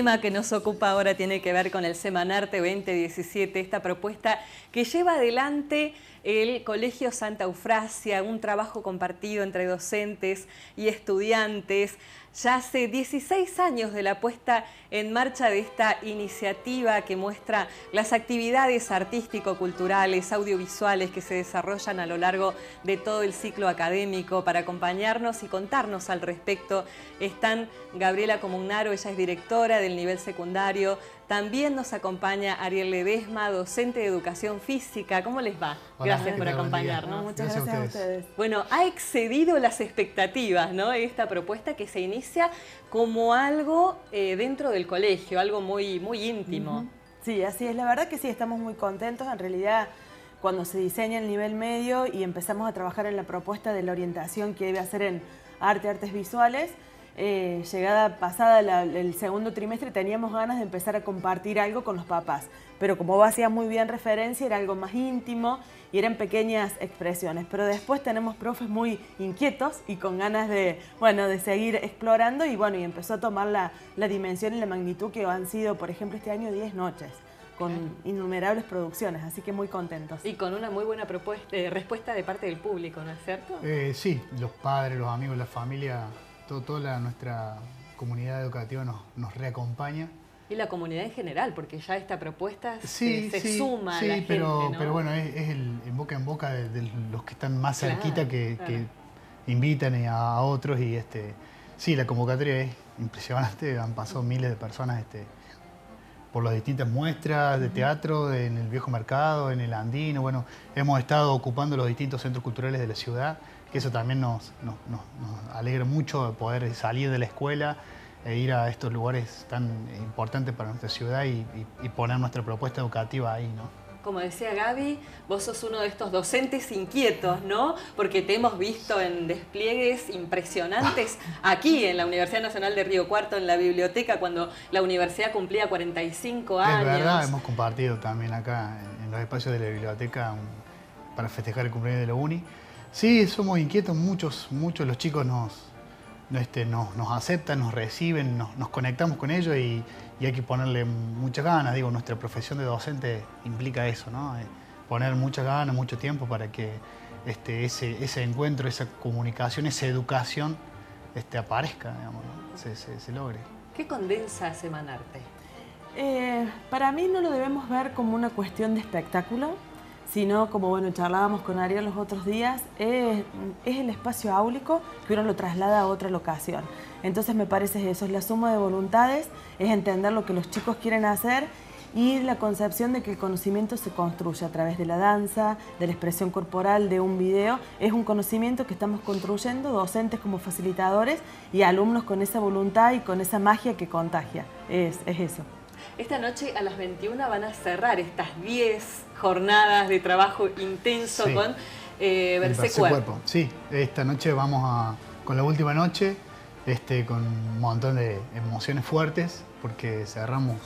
tema que nos ocupa ahora tiene que ver con el Semanarte 2017, esta propuesta que lleva adelante el Colegio Santa Eufrasia, un trabajo compartido entre docentes y estudiantes ya hace 16 años de la puesta en marcha de esta iniciativa que muestra las actividades artístico-culturales, audiovisuales que se desarrollan a lo largo de todo el ciclo académico. Para acompañarnos y contarnos al respecto están Gabriela Comugnaro, ella es directora del nivel secundario, también nos acompaña Ariel Ledesma, docente de educación física. ¿Cómo les va? gracias por acompañarnos. Muchas gracias, a, ustedes. Bueno, ha excedido las expectativas, ¿no? Esta propuesta que se inicia como algo eh, dentro del colegio, algo muy, muy íntimo. Sí, así es. La verdad que sí, estamos muy contentos. En realidad, cuando se diseña el nivel medio y empezamos a trabajar en la propuesta de la orientación que debe hacer en arte, artes visuales, eh, llegada pasada el segundo trimestre teníamos ganas de empezar a compartir algo con los papás, pero como vos hacías muy bien referencia, era algo más íntimo y eran pequeñas expresiones, pero después tenemos profes muy inquietos y con ganas de, bueno, de seguir explorando y bueno, y empezó a tomar la, dimensión y la magnitud que han sido, por ejemplo, este año 10 noches con innumerables producciones, así que muy contentos. Y con una muy buena propuesta, eh, respuesta de parte del público, ¿no es cierto? Eh, sí, los padres, los amigos, la familia toda nuestra comunidad educativa nos, nos, reacompaña. Y la comunidad en general, porque ya esta propuesta se, suma a la gente, pero, pero bueno, es, el en boca en boca de, los que están más cerquita que, invitan a otros y este sí, la convocatoria es impresionante, han pasado miles de personas este, por las distintas muestras de teatro en el Viejo Mercado, en el Andino, bueno, hemos estado ocupando los distintos centros culturales de la ciudad que eso también nos, alegra mucho poder salir de la escuela e ir a estos lugares tan importantes para nuestra ciudad y, poner nuestra propuesta educativa ahí, ¿no? Como decía Gaby, vos sos uno de estos docentes inquietos, ¿no? Porque te hemos visto en despliegues impresionantes aquí en la Universidad Nacional de Río Cuarto, en la biblioteca, cuando la universidad cumplía 45 años. Es verdad, hemos compartido también acá en los espacios de la biblioteca para festejar el cumpleaños de la UNI. Sí, somos inquietos, muchos, muchos los chicos nos, este, nos, aceptan, nos reciben, nos, conectamos con ellos y, hay que ponerle muchas ganas. Digo, nuestra profesión de docente implica eso, ¿no? Eh, poner muchas ganas, mucho tiempo para que este, ese, ese encuentro, esa comunicación, esa educación este, aparezca, digamos, se, logre. ¿Qué condensa Semanarte? Eh, para mí no lo debemos ver como una cuestión de espectáculo, sino como bueno, charlábamos con Ariel los otros días, es, el espacio áulico que uno lo traslada a otra locación. Entonces me parece eso, es la suma de voluntades, es entender lo que los chicos quieren hacer y la concepción de que el conocimiento se construye a través de la danza, de la expresión corporal, de un video. Es un conocimiento que estamos construyendo, docentes como facilitadores y alumnos con esa voluntad y con esa magia que contagia. Es, es eso. Esta noche a las 21 van a cerrar estas 10 jornadas de trabajo intenso con eh, Verse, Cuerpo. Sí, esta noche vamos a, con la última noche, este, con un montón de emociones fuertes, porque cerramos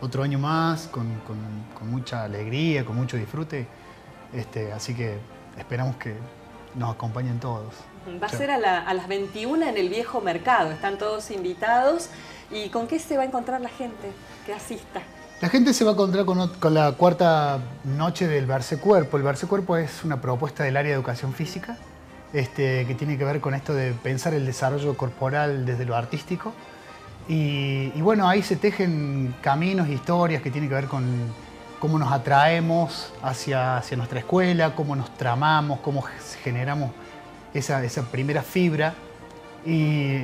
otro año más con, mucha alegría, con mucho disfrute. Este, así que esperamos que nos acompañen todos. Va a ser a, a las 21 en el viejo mercado, están todos invitados. ¿Y con qué se va a encontrar la gente que asista? La gente se va a encontrar con, la cuarta noche del Verse Cuerpo. El Verse Cuerpo es una propuesta del área de educación física este, que tiene que ver con esto de pensar el desarrollo corporal desde lo artístico. Y, bueno, ahí se tejen caminos, historias que tienen que ver con cómo nos atraemos hacia, hacia nuestra escuela, cómo nos tramamos, cómo generamos esa, primera fibra. Y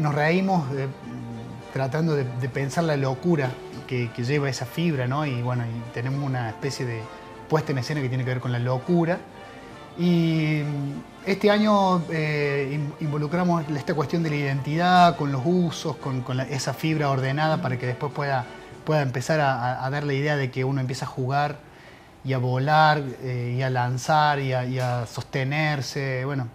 nos reímos tratando de, pensar la locura que, lleva esa fibra, ¿no? Y bueno, tenemos una especie de puesta en escena que tiene que ver con la locura. Y este año eh, involucramos esta cuestión de la identidad, con los usos, con, esa fibra ordenada para que después pueda, empezar a, dar la idea de que uno empieza a jugar y a volar eh, y a lanzar y a, y a sostenerse. Bueno,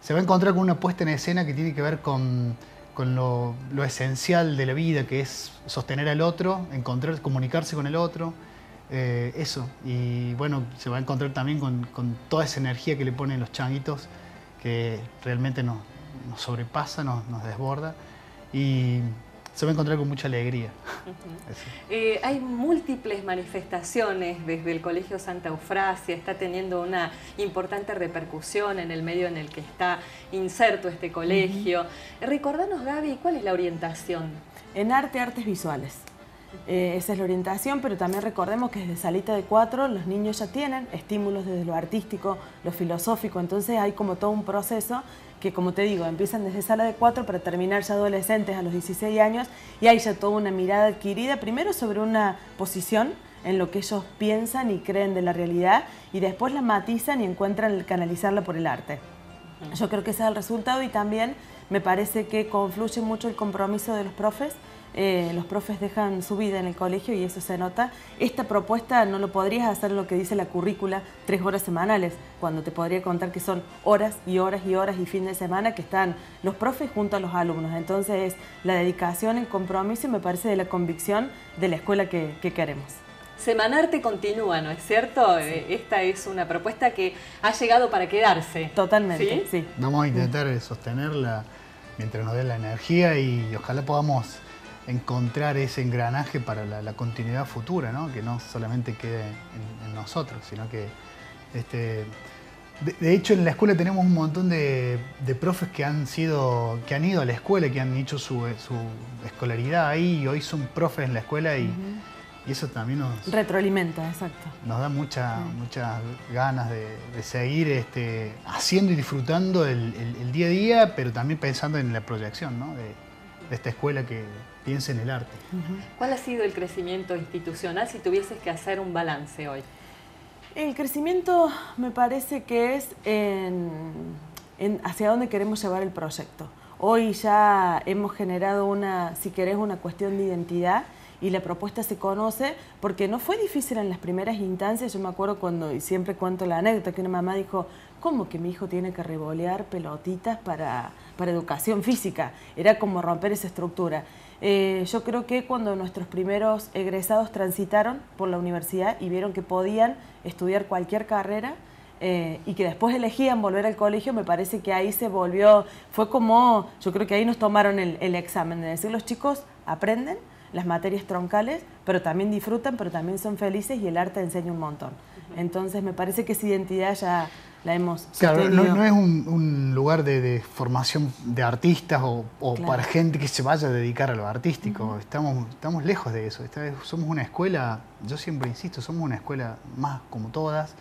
se va a encontrar con una puesta en escena que tiene que ver con con lo, esencial de la vida, que es sostener al otro, encontrar, comunicarse con el otro, eh, eso. Y bueno, se va a encontrar también con, toda esa energía que le ponen los changuitos, que realmente nos, sobrepasa, nos, desborda. Y, se va a encontrar con mucha alegría. Eh, hay múltiples manifestaciones desde el Colegio Santa Eufrasia, está teniendo una importante repercusión en el medio en el que está inserto este colegio. Recordanos, Gaby, ¿cuál es la orientación? En arte, artes visuales. Eh, esa es la orientación, pero también recordemos que desde Salita de Cuatro los niños ya tienen estímulos desde lo artístico, lo filosófico, entonces hay como todo un proceso que como te digo, empiezan desde sala de cuatro para terminar ya adolescentes a los 16 años y hay ya toda una mirada adquirida, primero sobre una posición en lo que ellos piensan y creen de la realidad y después la matizan y encuentran el canalizarla por el arte. Yo creo que ese es el resultado y también me parece que confluye mucho el compromiso de los profes eh, los profes dejan su vida en el colegio y eso se nota. Esta propuesta no lo podrías hacer lo que dice la currícula, tres horas semanales, cuando te podría contar que son horas y horas y horas y fin de semana que están los profes junto a los alumnos. Entonces, la dedicación, el compromiso, me parece de la convicción de la escuela que, queremos. Semanarte continúa, ¿no es cierto? Eh, esta es una propuesta que ha llegado para quedarse. Totalmente, ¿Sí? Vamos a intentar sostenerla mientras nos dé la energía y ojalá podamos encontrar ese engranaje para la, continuidad futura, ¿no? que no solamente quede en, nosotros, sino que... Este, de, hecho, en la escuela tenemos un montón de, profes que han sido, que han ido a la escuela, que han hecho su, escolaridad ahí y hoy son profes en la escuela y, eso también nos... Retroalimenta, exacto. Nos da mucha, muchas ganas de, seguir este, haciendo y disfrutando el, día a día, pero también pensando en la proyección ¿no? de, de esta escuela que, piense en el arte. ¿Cuál ha sido el crecimiento institucional si tuvieses que hacer un balance hoy? El crecimiento me parece que es en, hacia dónde queremos llevar el proyecto. Hoy ya hemos generado una, si querés, una cuestión de identidad y la propuesta se conoce porque no fue difícil en las primeras instancias. Yo me acuerdo cuando, y siempre cuento la anécdota, que una mamá dijo, ¿cómo que mi hijo tiene que revolear pelotitas para, para educación física? Era como romper esa estructura. Eh, yo creo que cuando nuestros primeros egresados transitaron por la universidad y vieron que podían estudiar cualquier carrera, eh, y que después elegían volver al colegio, me parece que ahí se volvió, fue como, yo creo que ahí nos tomaron el, examen, de decir los chicos aprenden las materias troncales, pero también disfrutan, pero también son felices y el arte enseña un montón. Entonces me parece que esa identidad ya la hemos Claro, no, es un, lugar de, formación de artistas o, para gente que se vaya a dedicar a lo artístico. estamos, estamos lejos de eso. somos una escuela, yo siempre insisto, somos una escuela más como todas,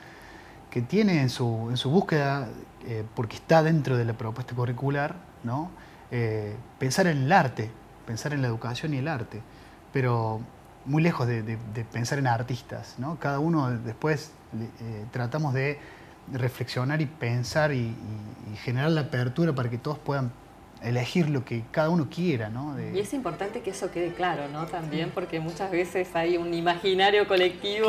que tiene en su, en su búsqueda, eh, porque está dentro de la propuesta curricular, ¿no? Eh, pensar en el arte, pensar en la educación y el arte, pero muy lejos de, pensar en artistas. ¿no? Cada uno después eh, tratamos de reflexionar y pensar y, generar la apertura para que todos puedan elegir lo que cada uno quiera, ¿no? Y es importante que eso quede claro, ¿no? También porque muchas veces hay un imaginario colectivo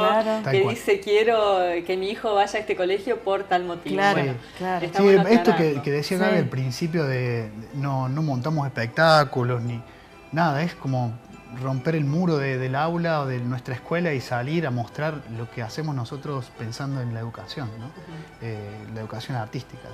que dice quiero que mi hijo vaya a este colegio por tal motivo. Claro, claro. Sí, esto que, decía Gaby al principio de no, no montamos espectáculos ni nada, es como romper el muro del aula o de nuestra escuela y salir a mostrar lo que hacemos nosotros pensando en la educación, eh, la educación artística.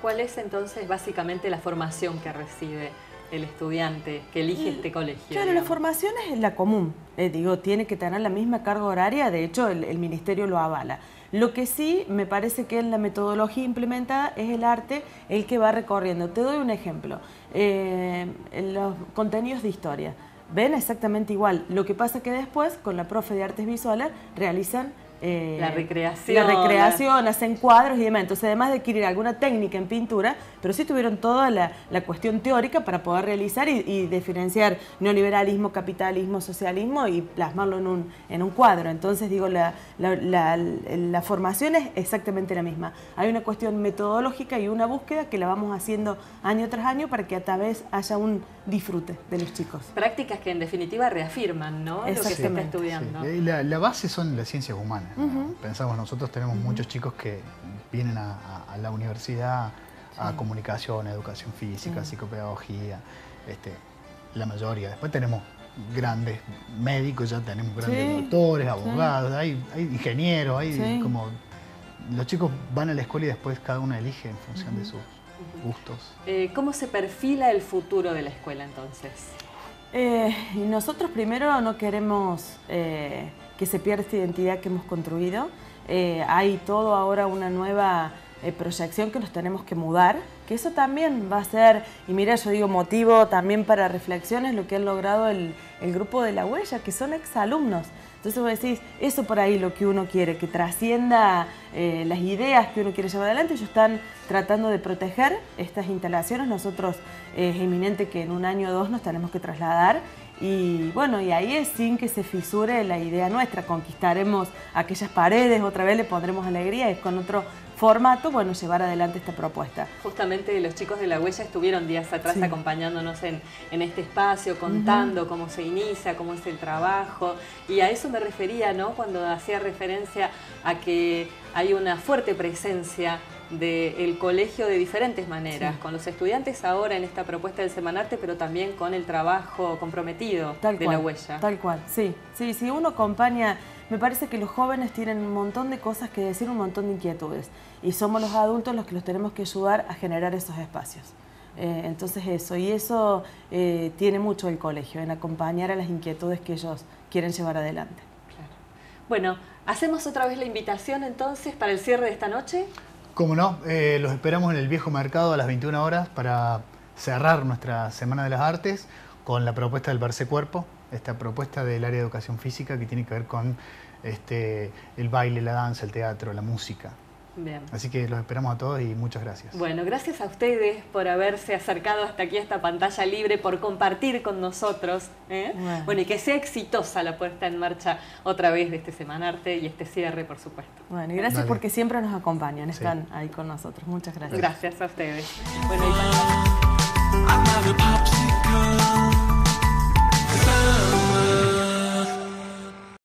¿Cuál es entonces básicamente la formación que recibe el estudiante que elige este colegio? Claro, la formación es la común, eh, digo, tiene que tener la misma carga horaria, de hecho el, ministerio lo avala. Lo que sí me parece que en la metodología implementada es el arte el que va recorriendo. Te doy un ejemplo, eh, los contenidos de historia ven exactamente igual. Lo que pasa que después, con la profe de artes visuales, realizan eh, la recreación. La recreación, hacen cuadros y demás. Entonces, además de adquirir alguna técnica en pintura, pero sí tuvieron toda la, cuestión teórica para poder realizar y, diferenciar neoliberalismo, capitalismo, socialismo y plasmarlo en un, en un cuadro. Entonces, digo, la, la, formación es exactamente la misma. Hay una cuestión metodológica y una búsqueda que la vamos haciendo año tras año para que a través haya un disfrute de los chicos. Prácticas que en definitiva reafirman ¿no? lo que se está estudiando. La, base son las ciencias humanas. Pensamos, nosotros tenemos muchos chicos que vienen a, la universidad a comunicación, educación física, psicopedagogía, este, la mayoría. Después tenemos grandes médicos, ya tenemos grandes doctores, abogados, hay, ingenieros, hay como... Los chicos van a la escuela y después cada uno elige en función de sus gustos. Eh, ¿Cómo se perfila el futuro de la escuela entonces? Eh, nosotros primero no queremos eh, que se pierda esta identidad que hemos construido. Eh, hay todo ahora una nueva proyección que nos tenemos que mudar, que eso también va a ser, y mira, yo digo motivo también para reflexiones, lo que han logrado el, el grupo de La Huella, que son exalumnos. Entonces vos decís, eso por ahí lo que uno quiere, que trascienda eh, las ideas que uno quiere llevar adelante. Ellos están tratando de proteger estas instalaciones. Nosotros eh, es eminente que en un año o dos nos tenemos que trasladar y bueno, y ahí es sin que se fisure la idea nuestra. Conquistaremos aquellas paredes, otra vez le pondremos alegría, es con otro formato, bueno, llevar adelante esta propuesta. Justamente los chicos de La Huella estuvieron días atrás acompañándonos en, este espacio, contando cómo se inicia, cómo es el trabajo, y a eso me refería, ¿no? Cuando hacía referencia a que hay una fuerte presencia del colegio de diferentes maneras, con los estudiantes ahora en esta propuesta del Semanarte, pero también con el trabajo comprometido de la huella. Tal cual, sí. Sí, si uno acompaña, me parece que los jóvenes tienen un montón de cosas que decir, un montón de inquietudes, y somos los adultos los que los tenemos que ayudar a generar esos espacios. Eh, entonces eso, y eso eh, tiene mucho el colegio, en acompañar a las inquietudes que ellos quieren llevar adelante. Bueno, ¿hacemos otra vez la invitación entonces para el cierre de esta noche? Como no, eh, los esperamos en el Viejo Mercado a las 21 horas para cerrar nuestra Semana de las Artes con la propuesta del Verse Cuerpo, esta propuesta del área de educación física que tiene que ver con este, el baile, la danza, el teatro, la música. Así que los esperamos a todos y muchas gracias. Bueno, gracias a ustedes por haberse acercado hasta aquí a esta pantalla libre, por compartir con nosotros. ¿eh? Bueno. y que sea exitosa la puesta en marcha otra vez de este Semanarte y este cierre, por supuesto. Bueno, y gracias porque siempre nos acompañan, están ahí con nosotros. Muchas gracias. Gracias a ustedes. Bueno, y